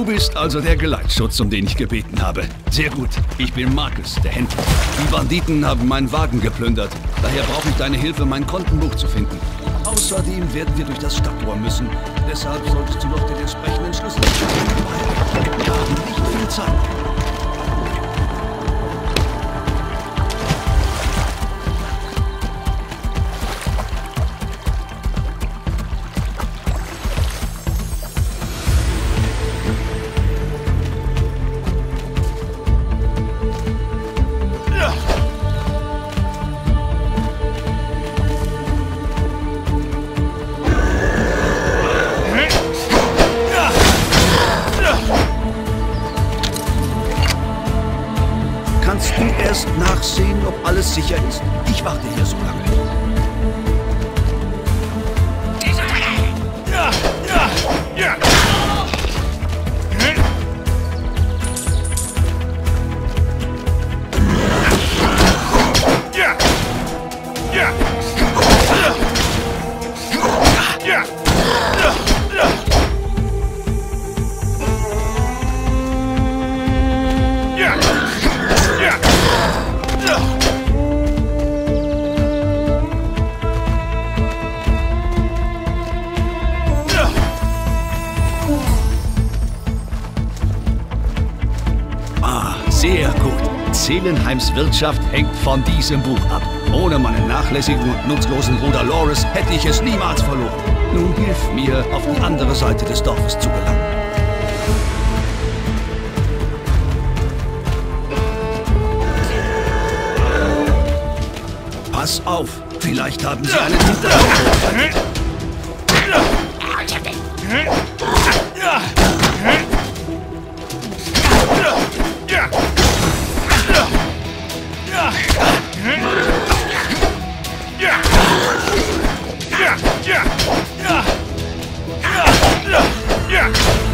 Du bist also der Geleitschutz, um den ich gebeten habe. Sehr gut. Ich bin Marcus, der Händler. Die Banditen haben meinen Wagen geplündert. Daher brauche ich deine Hilfe, mein Kontenbuch zu finden. Außerdem werden wir durch das Stadttor müssen. Deshalb solltest du noch den entsprechenden Schlüssel. Wir haben nicht viel Zeit. Seelenheims Wirtschaft hängt von diesem Buch ab. Ohne meinen nachlässigen und nutzlosen Bruder Loris hätte ich es niemals verloren. Nun hilf mir, auf die andere Seite des Dorfes zu gelangen. Pass auf, vielleicht haben sie einen Hintergrund. Hilf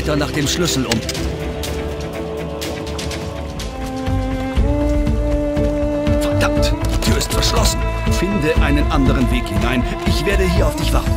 weiter nach dem Schlüssel um. Verdammt, die Tür ist verschlossen. Finde einen anderen Weg hinein. Ich werde hier auf dich warten.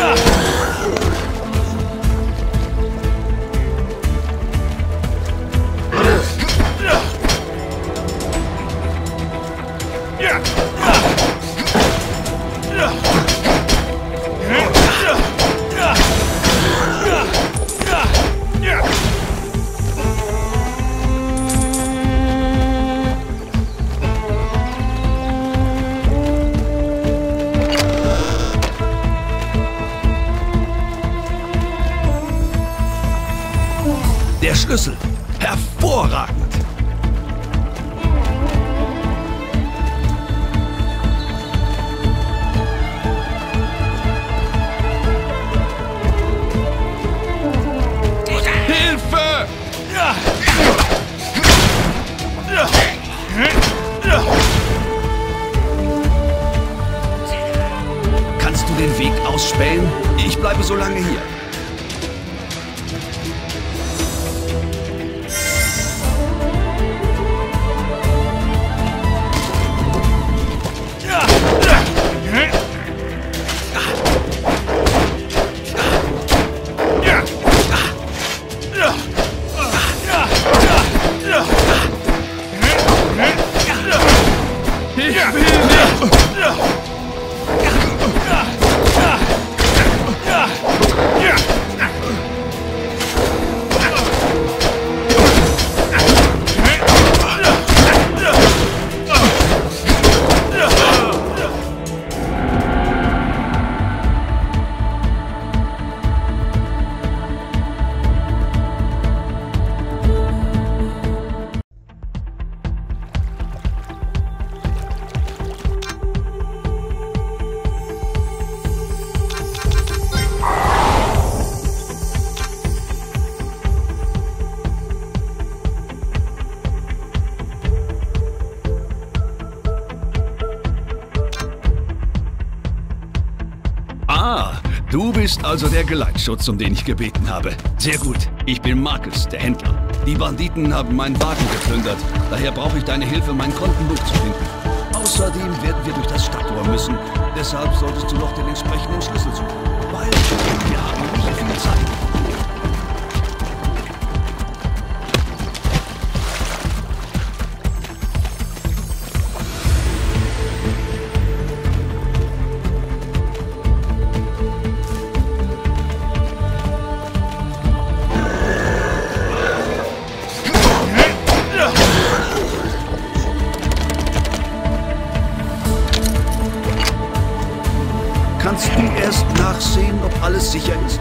Ah! So lange hier. Ich du bist also der Geleitschutz, um den ich gebeten habe. Sehr gut. Ich bin Marcus, der Händler. Die Banditen haben meinen Wagen geplündert. Daher brauche ich deine Hilfe, mein Kontenbuch zu finden. Außerdem werden wir durch das Stadttor müssen. Deshalb solltest du noch den entsprechenden Schlüssel suchen. Weil wir haben nicht viel Zeit. Alles sicher ist?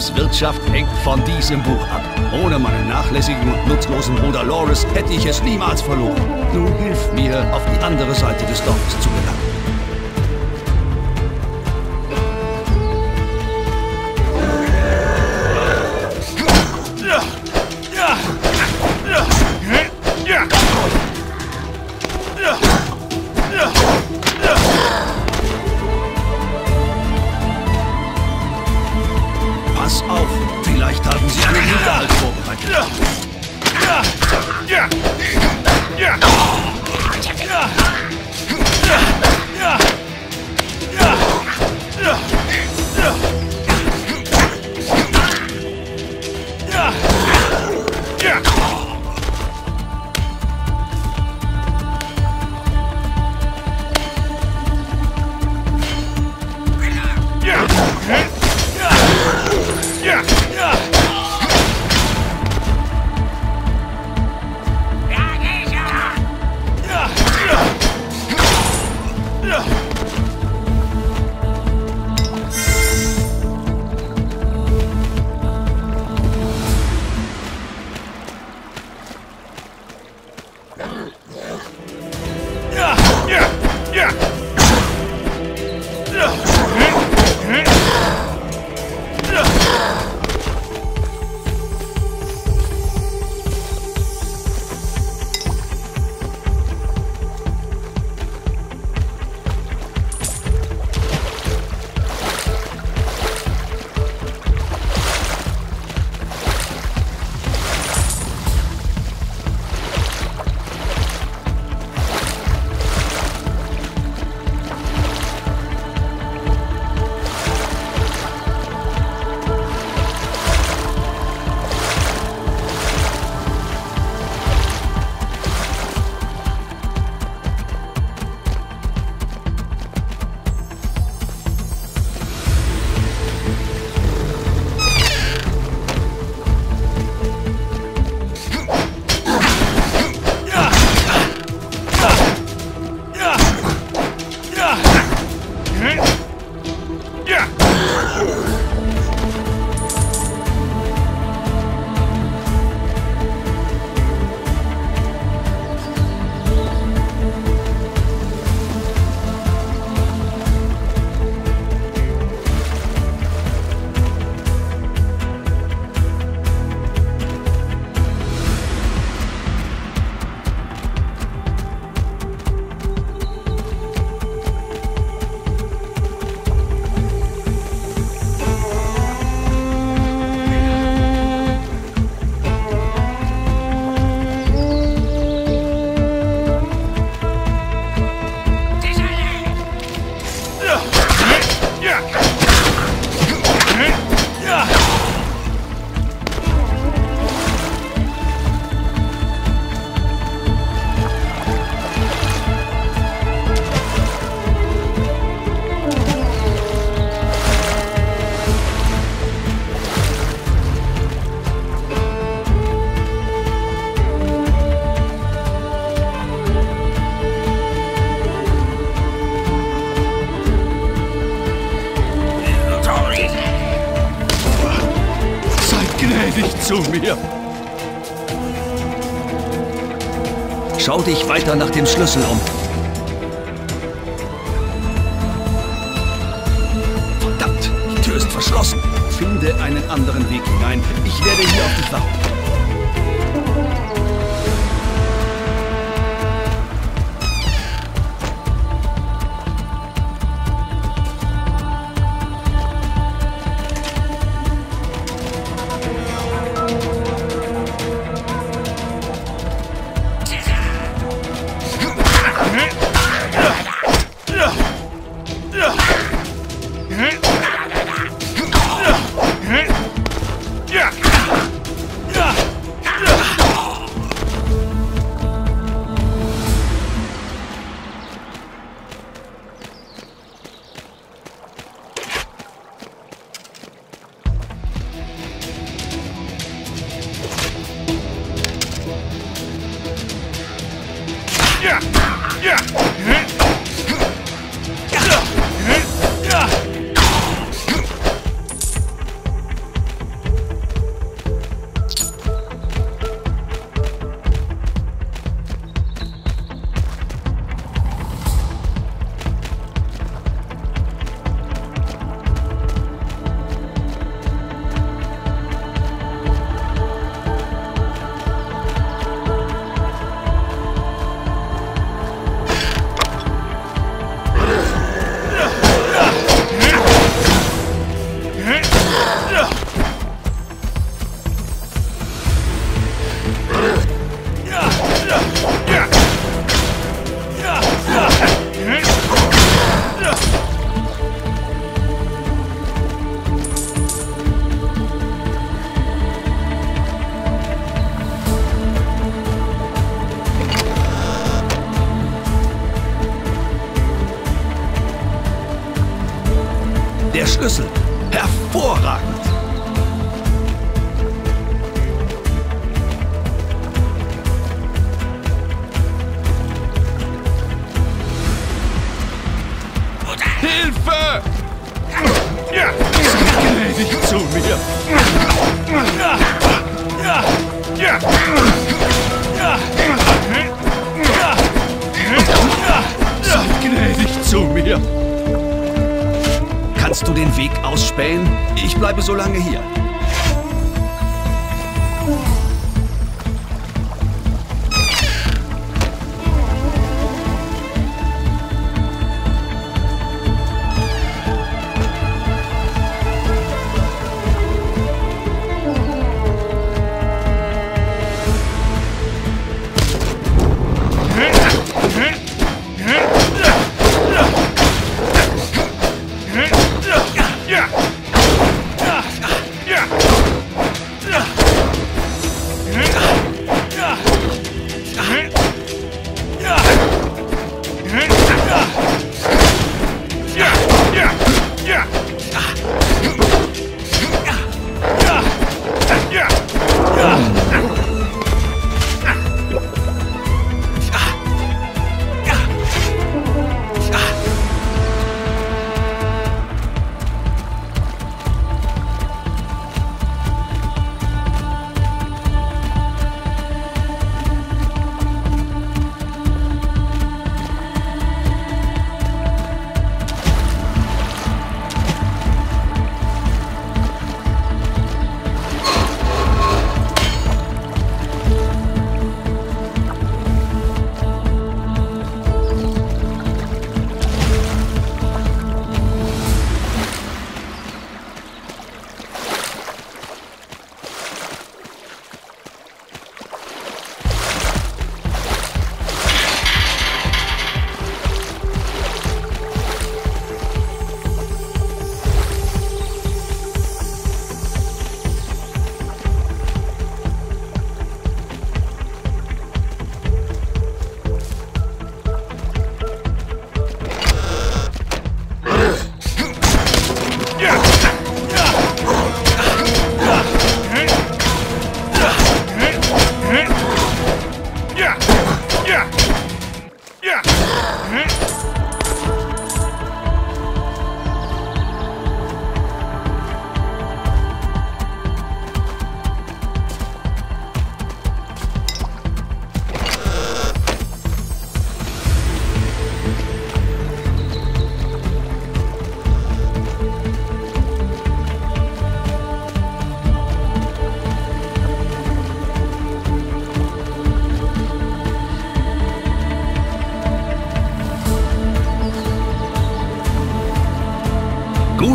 Seelenheims Wirtschaft hängt von diesem Buch ab. Ohne meinen nachlässigen und nutzlosen Bruder Loris hätte ich es niemals verloren. Nun hilf mir, auf die andere Seite des Dorfes zu gelangen. Weiter nach dem Schlüssel um. Verdammt, die Tür ist verschlossen. Finde einen anderen Weg hinein. Ich werde hier auf dich warten. Der zu mir. Seid gnädig zu mir. Kannst du den Weg ausspähen? Ich bleibe so lange hier.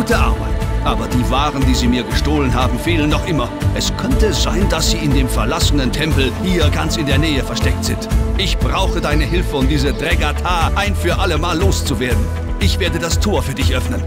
Gute Arbeit. Aber die Waren, die sie mir gestohlen haben, fehlen noch immer. Es könnte sein, dass sie in dem verlassenen Tempel hier ganz in der Nähe versteckt sind. Ich brauche deine Hilfe, um diese Dregatar ein für alle Mal loszuwerden. Ich werde das Tor für dich öffnen.